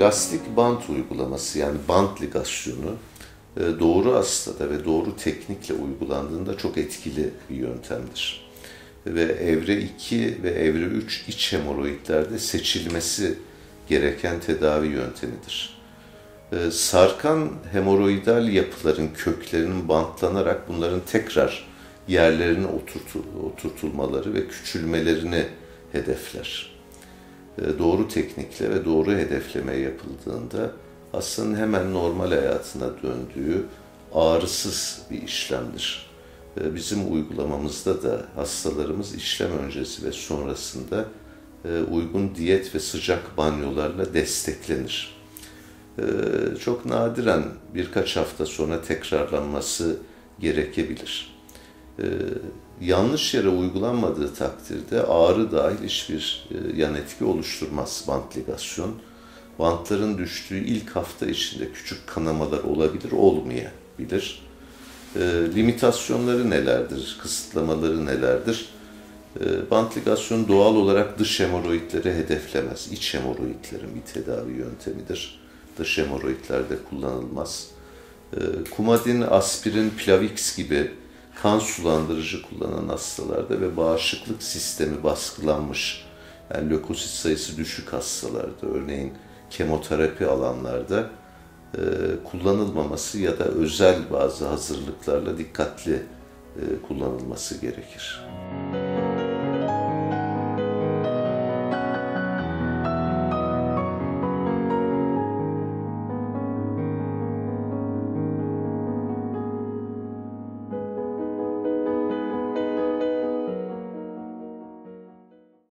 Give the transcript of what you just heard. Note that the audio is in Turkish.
lastik bant uygulaması yani bant ligasyonu e, doğru hastada ve doğru teknikle uygulandığında çok etkili bir yöntemdir. Ve evre 2 ve evre 3 iç hemoroidlerde seçilmesi gereken tedavi yöntemidir. E, sarkan hemoroidal yapıların köklerinin bantlanarak bunların tekrar yerlerine oturtulmaları ve küçülmelerini hedefler. E, doğru teknikle ve doğru hedefleme yapıldığında hastanın hemen normal hayatına döndüğü ağrısız bir işlemdir. E, bizim uygulamamızda da hastalarımız işlem öncesi ve sonrasında e, uygun diyet ve sıcak banyolarla desteklenir. Çok nadiren birkaç hafta sonra tekrarlanması gerekebilir yanlış yere uygulanmadığı takdirde ağrı dahil hiçbir e, yan etki oluşturmaz bant ligasyon. Bantların düştüğü ilk hafta içinde küçük kanamalar olabilir, olmayabilir. E, limitasyonları nelerdir, kısıtlamaları nelerdir? E, bant ligasyon doğal olarak dış hemoroidleri hedeflemez. İç hemoroidlerin bir tedavi yöntemidir. Dış hemoroidlerde kullanılmaz. E, kumadin, aspirin, plavix gibi kan sulandırıcı kullanan hastalarda ve bağışıklık sistemi baskılanmış yani lökosit sayısı düşük hastalarda örneğin kemoterapi alanlarda e, kullanılmaması ya da özel bazı hazırlıklarla dikkatli e, kullanılması gerekir. Müzik